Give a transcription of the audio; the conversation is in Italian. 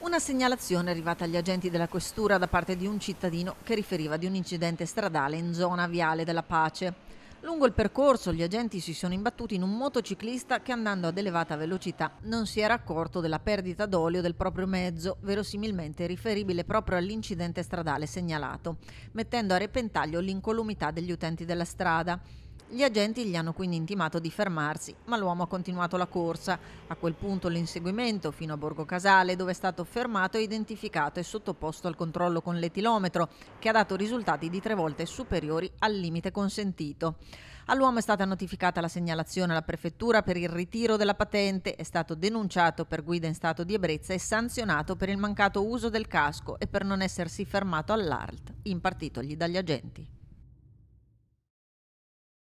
Una segnalazione arrivata agli agenti della questura da parte di un cittadino che riferiva di un incidente stradale in zona viale della Pace. Lungo il percorso gli agenti si sono imbattuti in un motociclista che andando ad elevata velocità non si era accorto della perdita d'olio del proprio mezzo, verosimilmente riferibile proprio all'incidente stradale segnalato, mettendo a repentaglio l'incolumità degli utenti della strada. Gli agenti gli hanno quindi intimato di fermarsi, ma l'uomo ha continuato la corsa. A quel punto l'inseguimento fino a Borgo Casale, dove è stato fermato e identificato e sottoposto al controllo con l'etilometro, che ha dato risultati di tre volte superiori al limite consentito. All'uomo è stata notificata la segnalazione alla prefettura per il ritiro della patente, è stato denunciato per guida in stato di ebbrezza e sanzionato per il mancato uso del casco e per non essersi fermato all'ART impartitogli dagli agenti.